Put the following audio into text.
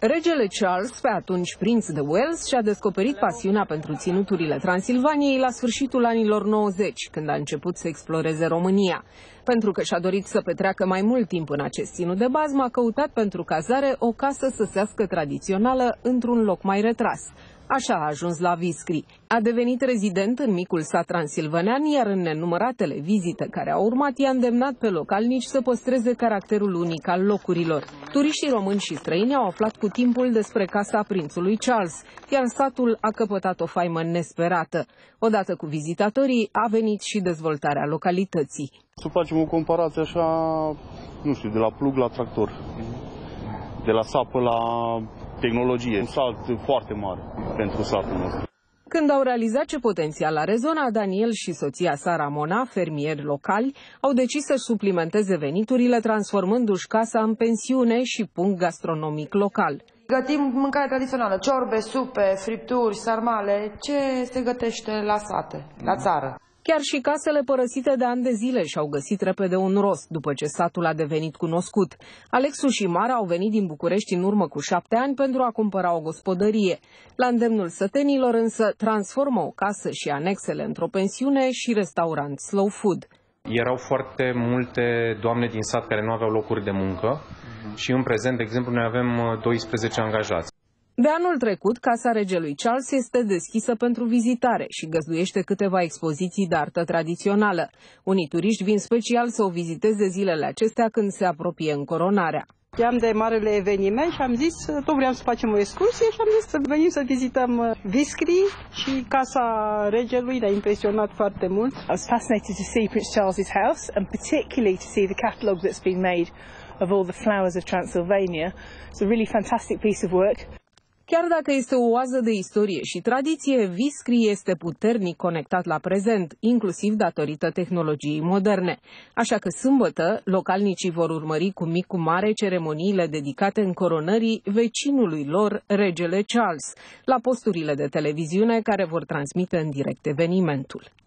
Regele Charles, pe atunci prinț de Wales, și-a descoperit pasiunea pentru ținuturile Transilvaniei la sfârșitul anilor 90, când a început să exploreze România. Pentru că și-a dorit să petreacă mai mult timp în acest ținut de bazmă, a căutat pentru cazare o casă săsească tradițională într-un loc mai retras. Așa a ajuns la Viscri. A devenit rezident în micul sat transilvanean, iar în nenumăratele vizite care au urmat i-a îndemnat pe localnici să păstreze caracterul unic al locurilor. Turiștii români și străini au aflat cu timpul despre casa prințului Charles, iar satul a căpătat o faimă nesperată. Odată cu vizitatorii a venit și dezvoltarea localității. Să facem o comparație așa, nu știu, de la plug la tractor. De la sapă la tehnologie. Un salt foarte mare pentru satul nostru. Când au realizat ce potențial are zona, Daniel și soția sa Ramona, fermieri locali, au decis să suplimenteze veniturile transformându-și casa în pensiune și punct gastronomic local. Gătim mâncare tradițională, ciorbe, supe, fripturi, sarmale, ce se gătește la sate, la țară. Chiar și casele părăsite de ani de zile și-au găsit repede un rost după ce satul a devenit cunoscut. Alexu și Mara au venit din București în urmă cu șapte ani pentru a cumpăra o gospodărie. La îndemnul sătenilor însă transformă o casă și anexele într-o pensiune și restaurant slow food. Erau foarte multe doamne din sat care nu aveau locuri de muncă și în prezent, de exemplu, noi avem 12 angajați. De anul trecut, Casa Regelui Charles este deschisă pentru vizitare și găzduiește câteva expoziții de artă tradițională. Unii turiști vin special să o viziteze zilele acestea când se apropie încoronarea. Știam de marele eveniment și am zis, tot vreau să facem o excursie și am zis să venim să vizităm uh, Viscri și Casa Regelui, ne-a impresionat foarte mult. I was fascinated to see Prince Charles's house and particularly to see the catalogue that's been made of all the flowers of Transylvania. It's a really fantastic piece of work. Chiar dacă este o oază de istorie și tradiție, Viscri este puternic conectat la prezent, inclusiv datorită tehnologiei moderne. Așa că sâmbătă, localnicii vor urmări cu mic cu mare ceremoniile dedicate în coronării vecinului lor, regele Charles, la posturile de televiziune care vor transmite în direct evenimentul.